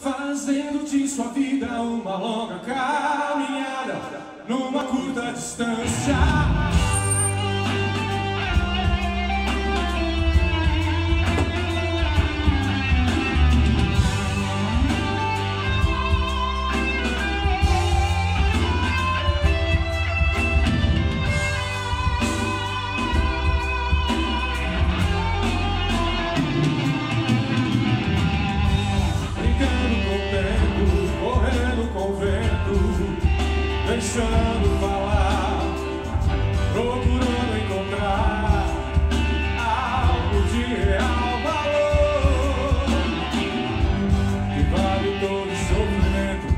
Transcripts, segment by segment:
Fazendo de sua vida uma longa caminhada Numa curta distância. tentando falar, procurando encontrar algo de real valor que vale todo sofrimento,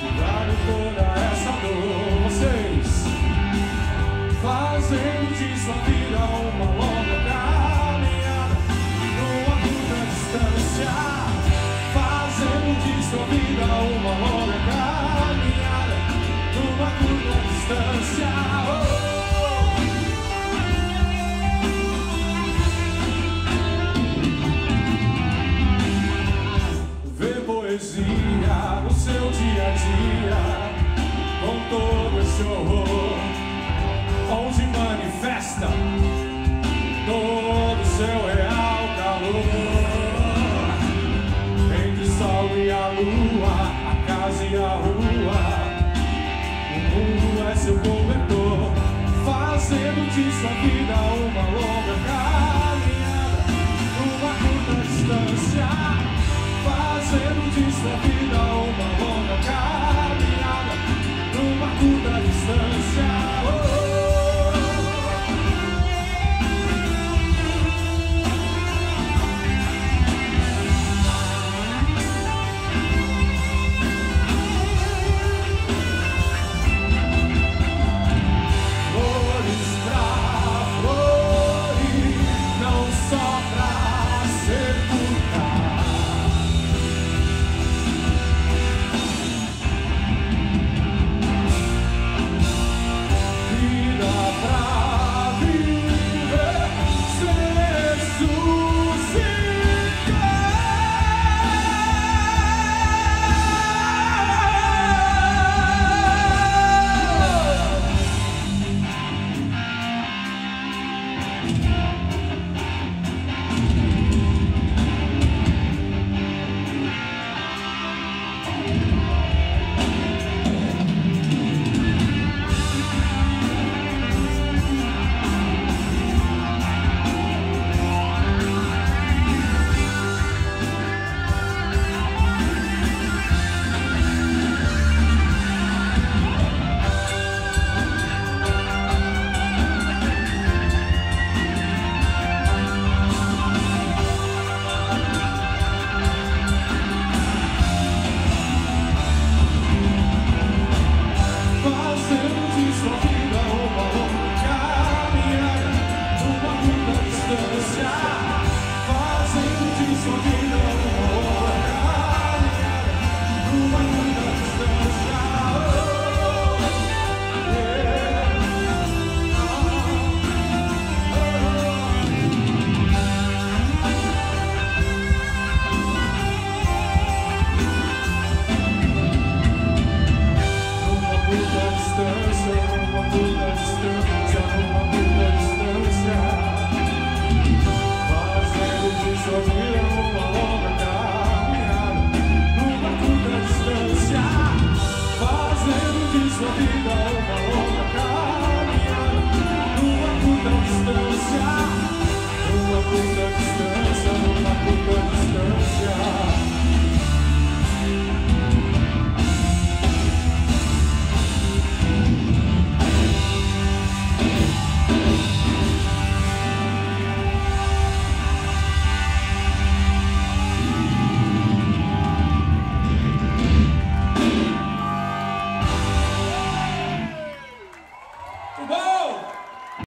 que vale toda essa dor. Vocês fazendo de sua vida. de sua vida uma longa caminhada Numa curta distância Fazendo de sua vida uma longa dando de sua vida o valor.